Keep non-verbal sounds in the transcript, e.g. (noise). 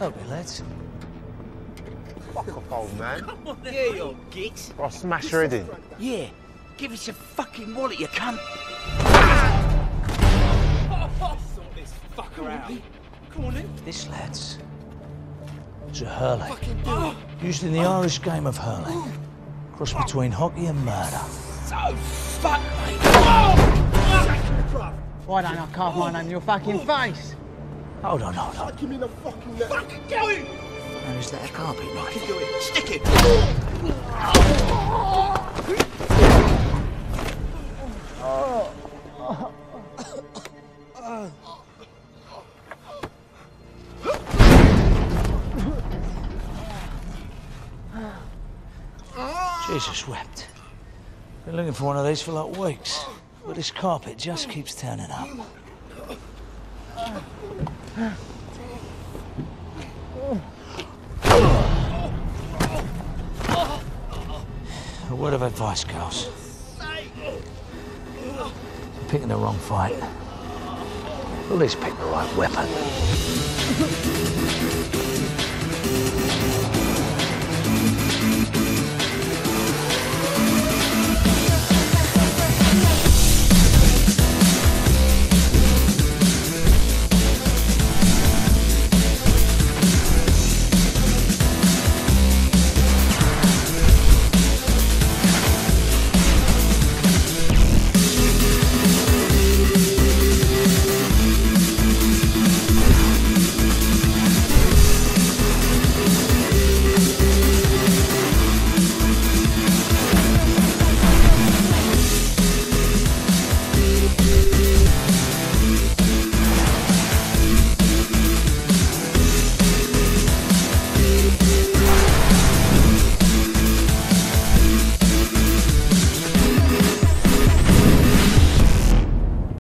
Oh, okay, lads. Fuck off, old man. Come on, then, yeah, you git. I'll smash her head in. Yeah. Give us your fucking wallet, you cunt. oh, sort this fucker out. Come on, then. This, lads, it's a hurley. Used in the oh. Irish game of hurling. Oh. Cross between hockey and murder. So fuck, mate. Oh! Why don't I carve my name in your fucking face? Hold on, hold on. Give me the fucking neck. Fucking go in. Now, is that a carpet knife? Do it. Stick it. Jesus wept. Been looking for one of these for like weeks. But this carpet just keeps turning up. A word of advice, girls. Picking the wrong fight. At least pick the right weapon. (laughs)